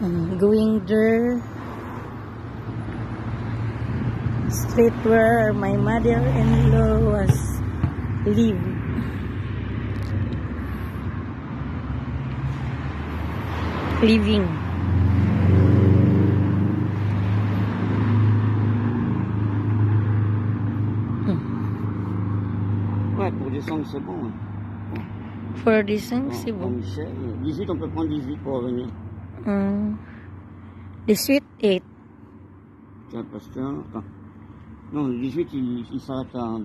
Um, going there. Street where my mother-in-law was live. Living. Ouais, pour descendre, c'est bon. hein. For this thing, Bon, c'est on bon. essaie. 18, on peut prendre 18 pour revenir. Um, the sweet 8. Tiens, parce que. Attends. Non, le 18, il, il s'arrête à,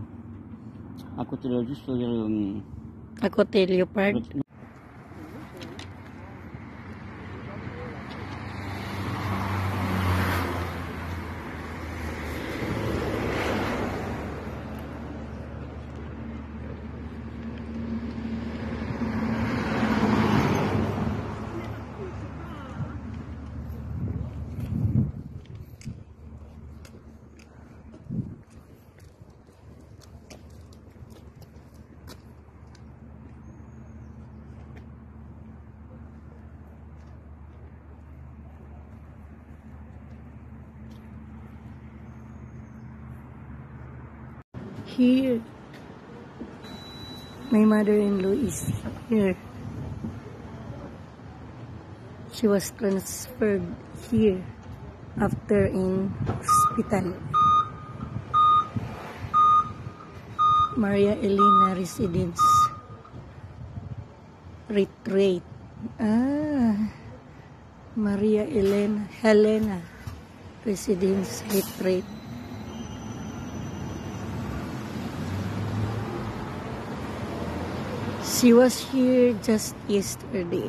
à côté de juste euh, À côté Leopard. Here. My mother-in-law is here. She was transferred here after in hospital. Maria Elena Residence. Retreat. Ah. Maria Elena Helena Residence Retreat. She was here just yesterday.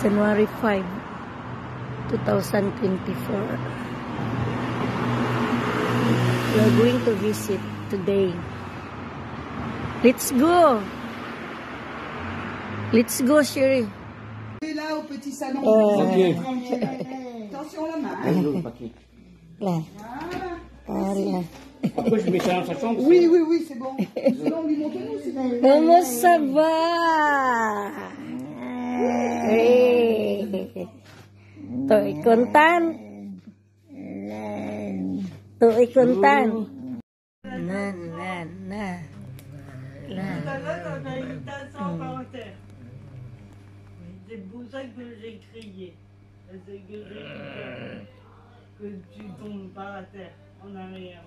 January 5, 2024. We are going to visit today. Let's go! Let's go, Sherry. Et là, au petit salon. Euh, Attention la main. Là. Voilà. Après, je mets ça dans sa chambre. Oui, oui, oui, c'est bon. Sinon, lui montre-nous. Comment ça va? Hey. Tôi kontan. Tôi kontan. Na, na, na. La. C'est pour ça que j'ai crié. C'est que j'ai que tu tombes par terre en arrière.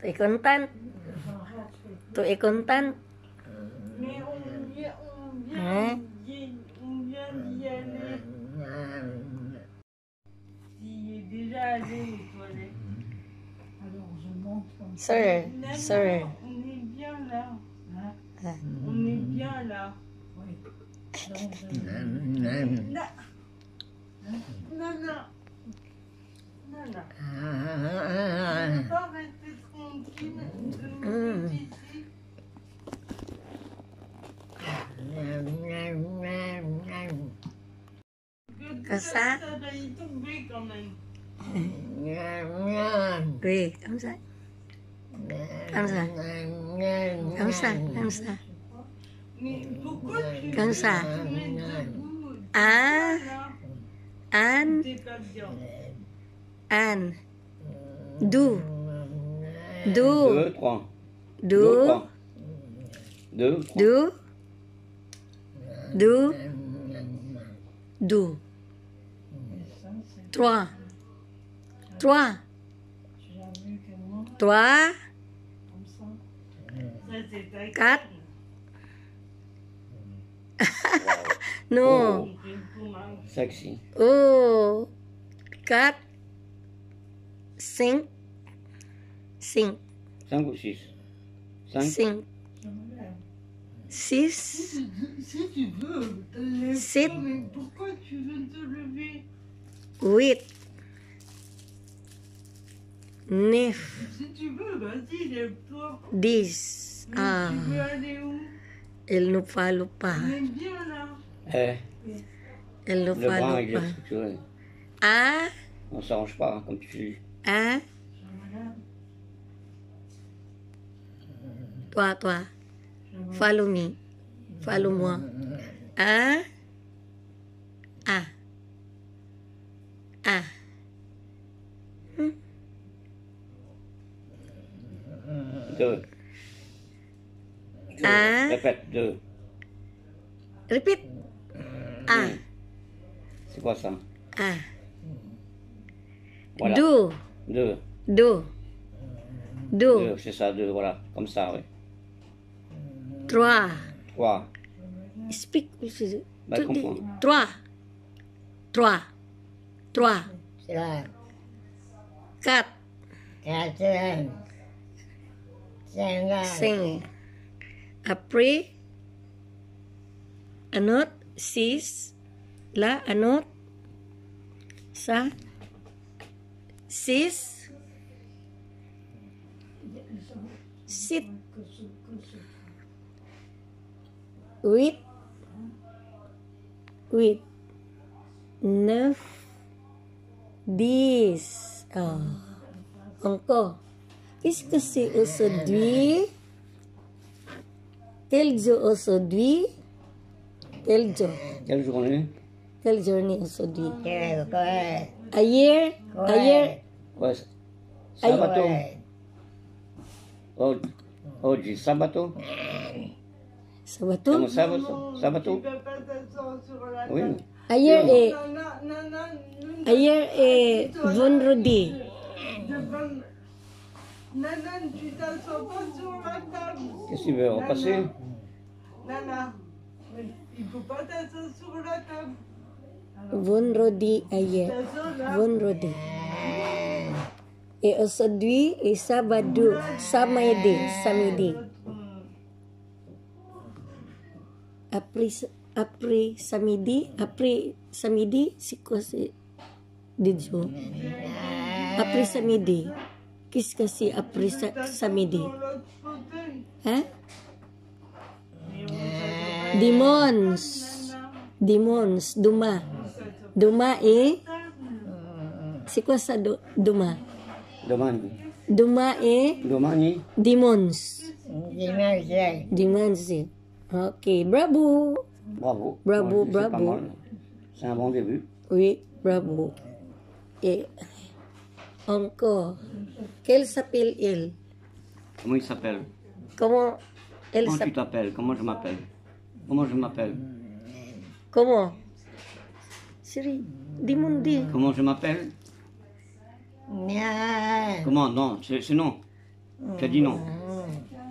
to ikontan. To ikontan. Ha? Sir, sir. On est bien là. On est Oui. Non, non. Non, non. Có xa Vì cảm giác Cảm giác Cảm giác Cảm giác Cảm giác À An an. Do do du. Du do du. Do do do trois. Trois. Trois. Quatre. Non sexy. Oh. Quatre. Sim. Sim. Sangue cis. Sangue? Sim. Cis. Se tu veux, lève-toi, mais pourquoi tu veux te lever Huit. Neuf. Si tu veux, vas-y, lève-toi. Dix. Ah. Tu veux aller où Ele não fala pá. É. Ele não é fala é pá. Ah? On s'arrange pas, comme tu dis. ah toi toi follow me follow moi eh? ah ah ah A. Ah. Repeat. A. Repeat. Ah. C'est quoi? Ah. Do. Deux. Deux. Deux. Deux, c'est ça, deux, voilà. Comme ça, oui. Trois. Trois. Speak. aussi. Bah, comprends. Trois. Trois. Trois, Quatre. quatre, cinq, Cinq. Après. Un autre. Six. Là, un autre. Ça. Six. Sept. Huit. Huit. Neuf. Dix. Oh. Encore. Qu'est-ce que c'est aujourd'hui? Quel jour aujourd'hui? Quel jour? Quelle journée? Quelle journée aujourd'hui? A year? Correct. A year? Was sábado, Correct. Oh, oh, de Sabato? Sabato? Como é... ayer é Vonrodi. Qu'est-ce qu'il veut repasser Nana, il ne faut pas t'asseoir table. Von Rodi Aye Von Rodi E samedi, après samedi, Samayde Samide samidi, Apri Samidi Apri Samidi Sikosi Dijo. Apri Samidi Kis kasi Apri Samidi Ha? Eh? Demons Demons Duma. Duma e sequência do Duma. Domani. Duma e Domani. Demons. Dimansi. Dimansi. Eh. Ok, bravo. Bravo. Bravo, bon, bravo. C'est un bon début. Oui, bravo. Et encore, quel s'appelle elle Comment il s'appelle Comment elle s'appelle Comment tu t'appelles Comment je m'appelle Comment je m'appelle Comment Siri, dis-moi dis. Comment je m'appelle. Comment Non, c'est c'est non. Tu as dit non.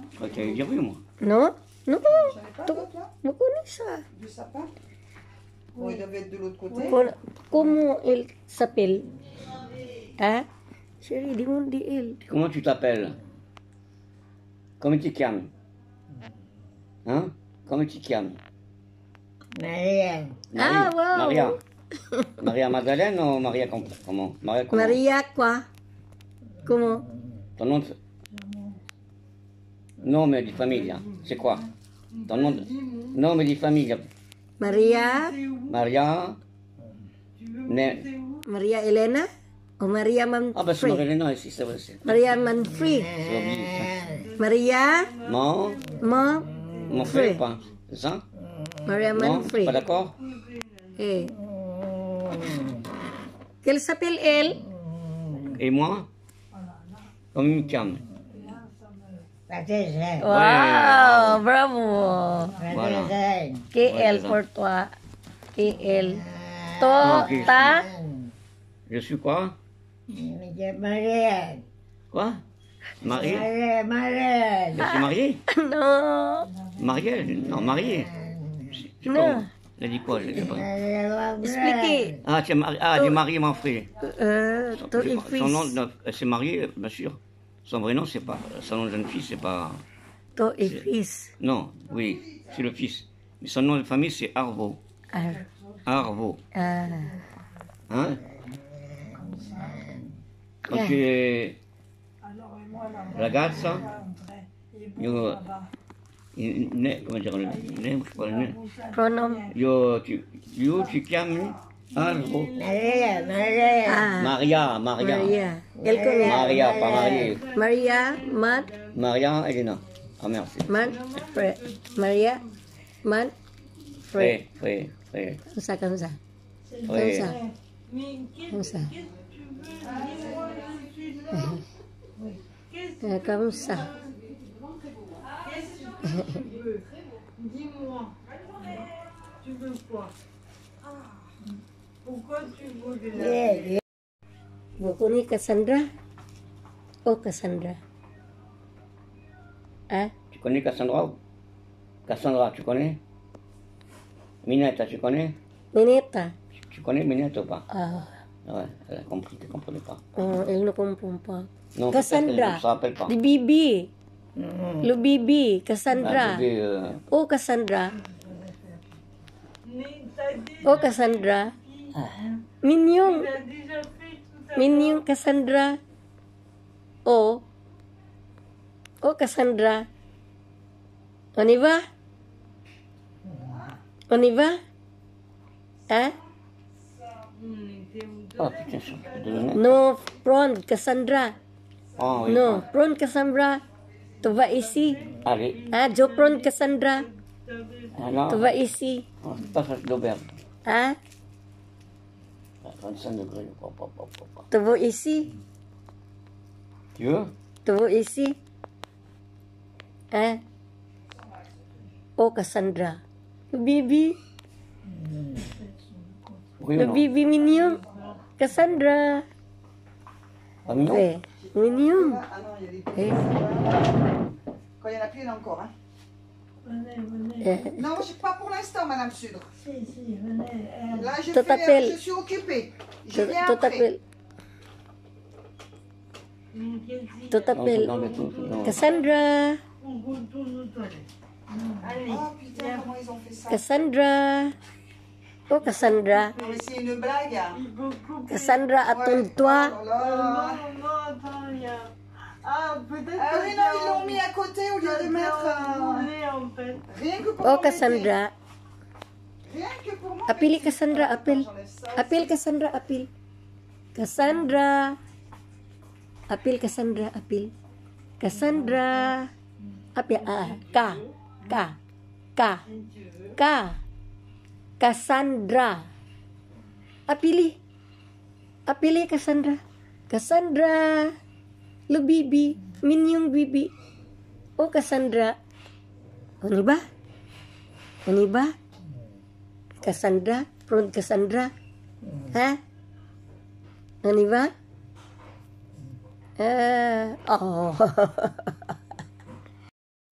Je crois que tu dire oui, moi. Non? Non, Pas tu l'autre, là, vous connaissez ça. du sapin Bon, il devait être de l'autre côté. Con- Comment elle s'appelle? Hein? Chérie, dis-moi dis elle. Comment tu t'appelles Comment tu te chiami Hein Comment tu te chiami Maria, Ah, wow. Maria. Maria Madeleine ou Maria com- comment Maria comment Maria quoi? Comment? Ton nom de... Nome di famiglia, c'est quoi? Ton nom de... Nome di famiglia. Maria? Maria... Ne... Maria Elena? Ou Maria Ah bah c'est Manfrey? Marilena ici, c'est vrai. Maria Manfrey? Maria? Mon... Mon frère pas ça Maria Non Manfrey. Pas d'accord? Eh. Qu'elle s'appelle elle? Et moi? Comme il me chiami. Patricia, Wow, bravo. Voilà. Patricia, Que Ouais, elle c'est ça. pour toi. Que elle. Ah, To, ok. ta. Je suis quoi? Quoi? Marié Maria, Maria, Je suis marié Non. Marié Non, marié. Je sais Non. Elle a dit quoi je sais pas. Maria, Expliquez. Ah, tu es marié, ah, elle est mariée, mon frère. Euh, Son- fils. Son nom, de- elle s'est mariée, bien sûr. Son vrai nom, c'est pas. Son nom de jeune fille, c'est pas. Ton fils. Non, oui, c'est le fils. Mais son nom de famille, c'est Arvo. Arvo. Ah. Hein? Quand tu es ragazza, io, il- ne, come dire, ne, je sais pas, ne, Pronom. io, tu, io ti chiami Arvo. Maria, Maria, Ah. Maria, Maria. Maria. Elle connaît. Maria, pas mariée. Maria, Mat, Maria Elena. Ah, merci. Manfred. Maria. Manfred. Frère, frère, frère. Comme ça, comme ça. Comme Frère. ça. Mais qu'est-ce Comme ça. qu'est-ce que tu veux Dis-moi, je suis là. Qu'est-ce Euh, Comme ça. qu'est-ce que tu veux Dis-moi. Tu veux quoi Pourquoi tu veux de la Yeah, Vous connaissez Cassandra? Oh, Cassandra. Hein? Tu connais Cassandra Cassandra, tu connais Minette, tu connais? Mineta. Tu connais Minette ou pas? Ah, Ouais, elle a compris, tu ne comprenais pas. oh, elle ne comprend pas. Non, Cassandra. qu'elle ne se rappelle pas. Di Lubibi, Lu Bibi, Cassandra. Oh, Cassandra. Oh, Cassandra. Minyong. Minyong, Cassandra. Oh. Oh, Cassandra. On y va On y va Hein eh? Cassandra. Oh, oui. Non, prendre Cassandra. Tuba isi. Ari. Ah, Jopron Cassandra. Tuba isi. Oh, Dober. Ah? Kansan yung isi. Tiyo? Tubo isi. Ah? O oh, Cassandra. Bibi. Hmm. Bibi minyong. Cassandra. Ano? Eh, eh. Quand il y en a plus, il y en a encore. Hein. Venez, venez. eh. Non, je- pas pour l'instant, Madame Sudre. Si, si, venez. euh, Là, je, fais, appelle. je suis occupée. Je Tu viens tu après. t'appelles. mais qu'est-ce Tu qu'il y a Non, c'est t'appelles. dans le tout, c'est dans- Cassandra. Oh putain, comment ils ont fait ça? Cassandra. Oh, Cassandra. Mais c'est une blague. hein. Cassandra, Ouais. attends-toi. Oh là là. Non, non, attends. Ah, peut-être Ah que oui, j'ai non, ils l'ont mis à côté au lieu de mettre. euh, en fait. Rien que pour Oh. Cassandra. Rien que pour moi. Appelez Cassandra, appelle. Appelle Cassandra, appelle. Cassandra. Appelle Cassandra, appelle. Cassandra. Appelle. Ah, K. K. K. K. Cassandra. Appelez. Appelez Cassandra. Cassandra. Lo bibi, minyong bibi. O Cassandra. O ni ba? O ni ba? Cassandra, prod Cassandra. Ha? O ni ba? Ah, oh.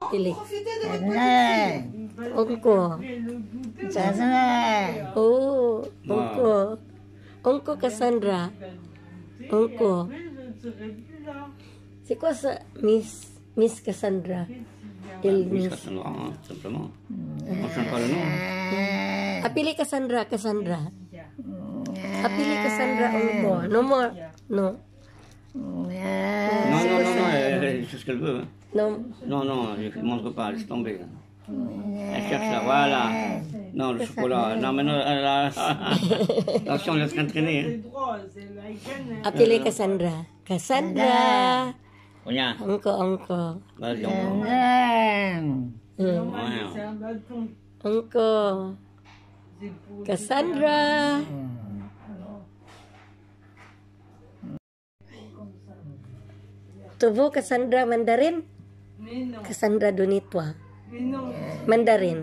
Pili. Sana. Ongko. Sana. Oh, ongko. Ongko Cassandra. Ongko. C'est quoi ça, Miss, Miss Cassandra? Il Oui, Miss. Cassandra, hein, simplement. On change pas le nom. Appelez Cassandra, Cassandra. Appelez Cassandra Ongko. No more. No. Non, non, non, non, elle, elle fait ce qu'elle veut. hein. No. Non, non, je ne montre pas, laisse tomber. Elle cherche là, voilà. Non, le chocolat. Non, mais non, elle a- attention, laisse rien traîner. C'est hein. canne. Appelez Cassandra. Cassandra. punya? Engko engko engko Cassandra. Tubuh Cassandra Mandarin? Cassandra Donitwa. Mandarin.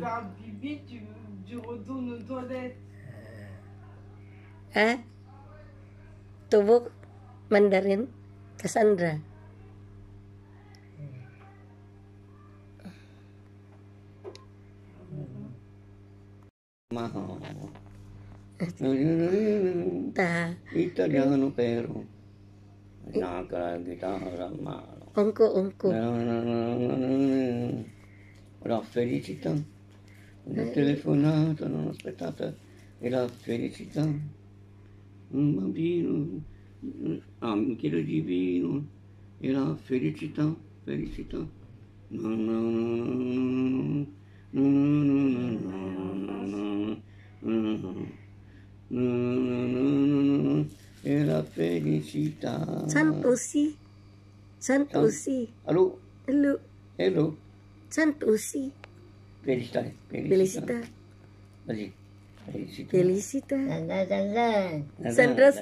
Eh? Tubuh Mandarin? Cassandra. Marrão. Ta. Italiano pero. Naga chitarra mano. Ongko, Ongko. La felicità. Una telefonata non aspettata e la felicità. Un bambino. Ah, un chilo di vino e la felicità, felicità. No, no, no, no, no, Era felicità. Sant'Ossi. Sant'Ossi. Allora. Hello. Hello. Sant'Ossi. Felicità. Felicità. Felicità. Sandra, Sandra. Sandra,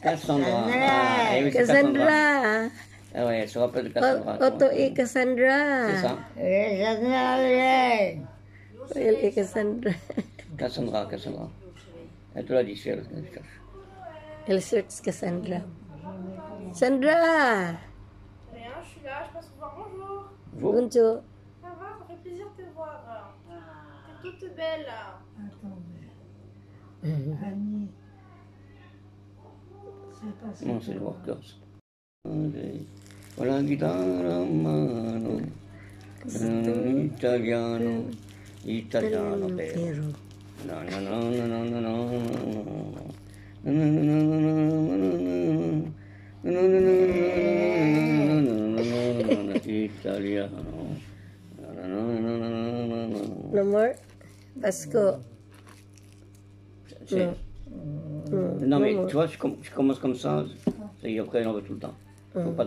Cassandra. Cassandra. Oh, yeah, so apa Cassandra? Oto i Cassandra. Will i Cassandra. Cassandra, Cassandra. Tu l'as dit, elle cherche. Elle cherche Cassandra. Sandra Rien, je suis là, je passe vous voir, bonjour. Bonjour. Ça va, ça fait plaisir de te voir. T'es toute belle. Attendez. Annie. C'est pas ça. Non, c'est le workers. Okay. con la chitarra a mano, un italiano, italiano vero. No, no, no, no, no, no, no, no, italiano. No more Vasco. Non, mais tu vois, je commence comme ça, il y a après, il en va tout le temps. Pas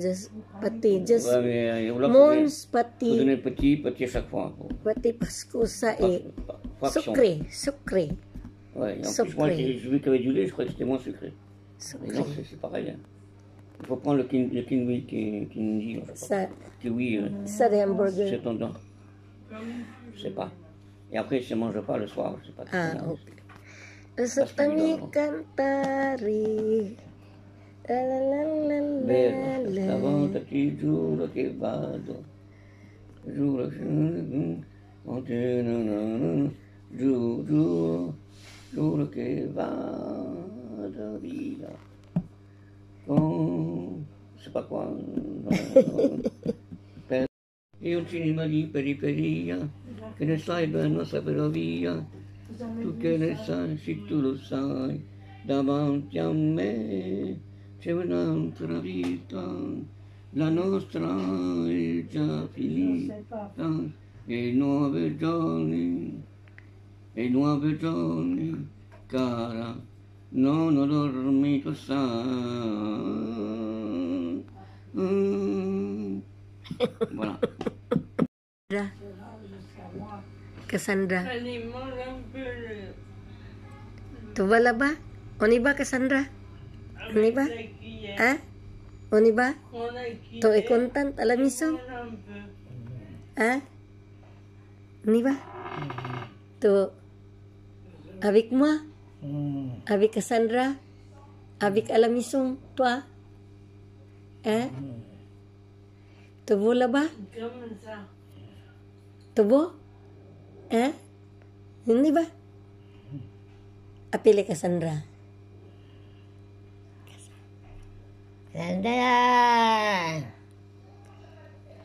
जस पत्ते जस मोन्स पत्ते donner petit petit chaque fois. Pati pasko ça est sucré sucré. Ouais, en plus, moi, celui qui avait du lait, je crois que c'était moins sucré. sucré. Non, c'est pareil. Hein. Il faut prendre le, kin, le kiwi qui, qui nous dit. Ça, kiwi, euh, ça des hamburgers. C'est tendant. Je sais pas. Et après, je ne mange pas le soir. Je sais pas. Ah, ok. Parce que Vero, la. stavolta ti giuro che vado. Giuro. Giuro, giuro, giuro che vado via. Con... Non. Per- E un cinema di periferia, che ne sai della nostra ferrovia, tu che ne sai, se tu lo sai, davanti a me c'è un'altra vita, la nostra è già finita, e nuove giorni, e nuove giorni, cara, non ho dormito sai. Mm. Voilà. Cassandra. Cassandra. Allez, mange un peu le... Tu ni ba? Ha? O ni ba? To e kontan tala miso? Ha? Ni? To abik mo? Abik Cassandra? Abik alamisong tua? Ha? Tubo la ba? Tubo? Ha? Ni ba? Apile Cassandra? Sandra,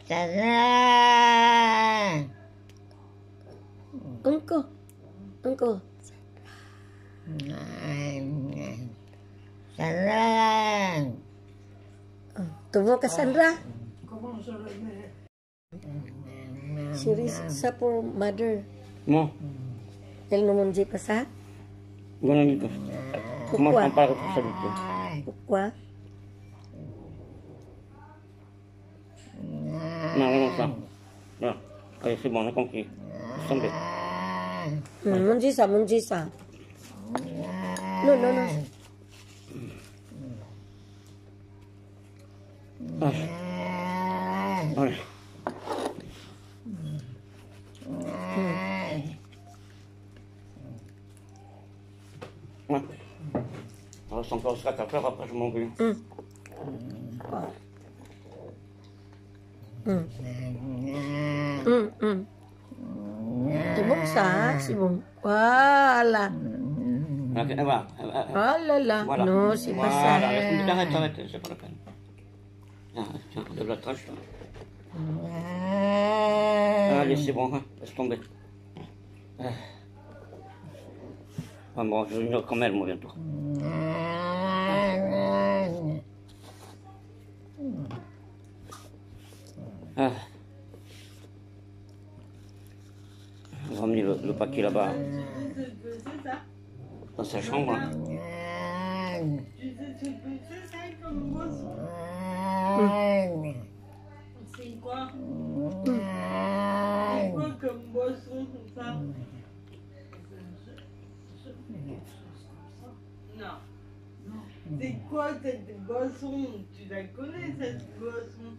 Sana. Uncle. Uncle. Sana. Tuvo ke Sandra. ¿Cómo She mother. Mo. El no manji sa? Ganun dito. Kumas ang para. Kukwa? Voilà. Allez, c'est bon, on a compris. Tomber. Hmm, mange ça, mange ça. Non, non, non. Allez. Allez. Ouais. Il reste encore 4 à faire, après je m'en vais hmm. C'est bon ça, c'est bon. Voilà. Ok, et voilà. Oh là là. Voilà. Non, c'est pas Voilà, ça. reste- Arrête, arrête, c'est pas la peine. Ah, tiens, de la tâche. là. Allez, c'est bon, hein, laisse tomber. Ah. Ah bon, je vais comme elle, moi, bientôt. Ah. On va emmener le, paquet là-bas, C'est dans sa chambre. ça comme moi. C'est quoi comme boisson, ça Non. C'est quoi cette boisson Tu la connais cette boisson